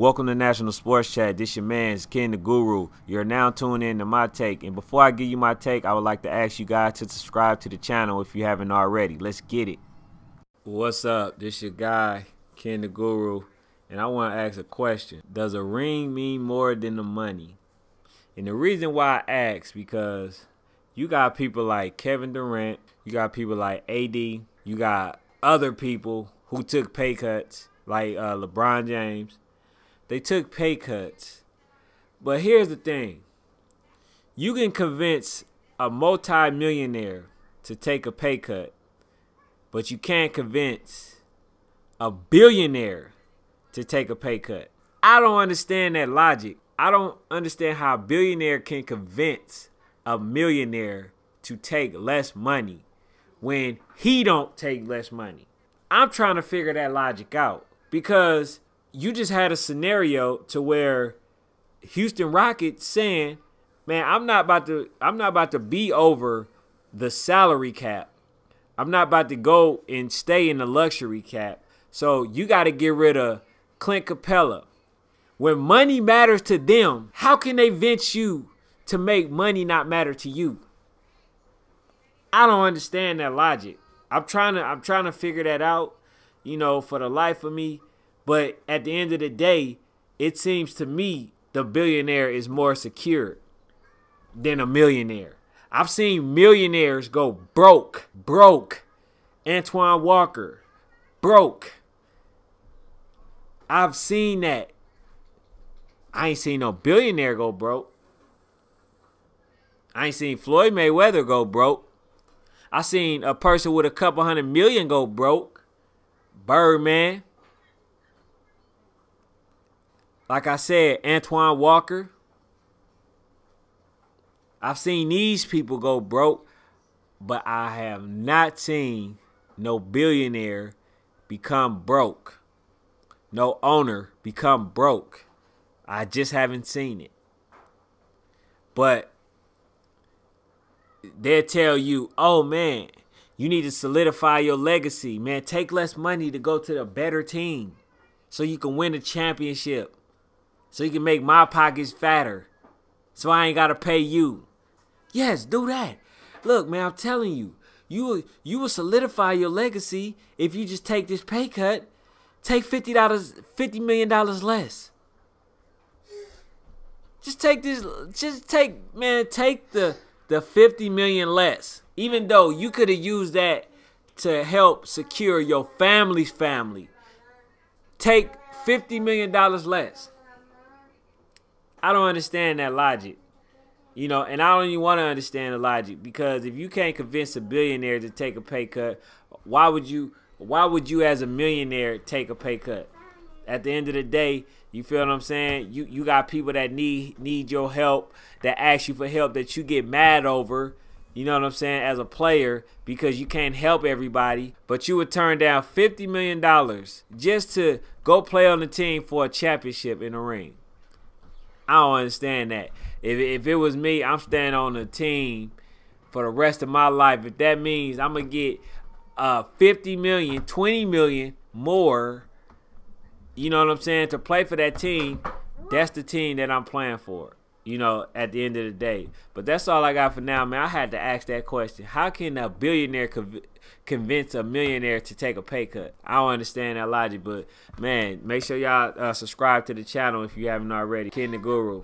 Welcome to National Sports Chat. This your man's Ken the Guru. You're now tuned in to my take. And before I give you my take, I would like to ask you guys to subscribe to the channel if you haven't already. Let's get it. What's up? This your guy, Ken the Guru. And I want to ask a question. Does a ring mean more than the money? And the reason why I ask because you got people like Kevin Durant, you got people like AD, you got other people who took pay cuts like uh, LeBron James. They took pay cuts. But here's the thing. You can convince a multi-millionaire to take a pay cut, but you can't convince a billionaire to take a pay cut. I don't understand that logic. I don't understand how a billionaire can convince a millionaire to take less money when he don't take less money. I'm trying to figure that logic out because you just had a scenario to where Houston Rockets saying, "Man, I'm not about to I'm not about to be over the salary cap. I'm not about to go and stay in the luxury cap. So you got to get rid of Clint Capela. When money matters to them, how can they vent you to make money not matter to you? I don't understand that logic. I'm trying to I'm trying to figure that out, you know, for the life of me. But at the end of the day, it seems to me the billionaire is more secure than a millionaire. I've seen millionaires go broke, broke. Antoine Walker, broke. I've seen that. I ain't seen no billionaire go broke. I ain't seen Floyd Mayweather go broke. I seen a person with a couple hundred million go broke. Birdman. Like I said, Antoine Walker. I've seen these people go broke, but I have not seen no billionaire become broke. No owner become broke. I just haven't seen it. But they'll tell you, oh man, you need to solidify your legacy. Man, take less money to go to the better team so you can win a championship. So you can make my pockets fatter. So I ain't got to pay you. Yes, do that. Look, man, I'm telling you, you will, you will solidify your legacy if you just take this pay cut. Take fifty dollars, fifty million dollars less. Just take this. Just take, man. Take the the fifty million less. Even though you could have used that to help secure your family's family. Take fifty million dollars less. I don't understand that logic. You know, and I don't even want to understand the logic because if you can't convince a billionaire to take a pay cut, why would you why would you as a millionaire take a pay cut? At the end of the day, you feel what I'm saying? You you got people that need need your help, that ask you for help that you get mad over, you know what I'm saying, as a player because you can't help everybody, but you would turn down 50 million dollars just to go play on the team for a championship in the ring. I don't understand that. If, if it was me, I'm staying on the team for the rest of my life. If that means I'm gonna get uh 50 million, 20 million more, you know what I'm saying, to play for that team, that's the team that I'm playing for. You know, at the end of the day. But that's all I got for now, man. I had to ask that question. How can a billionaire conv convince a millionaire to take a pay cut? I don't understand that logic, but man, make sure y'all uh, subscribe to the channel if you haven't already. Ken the Guru.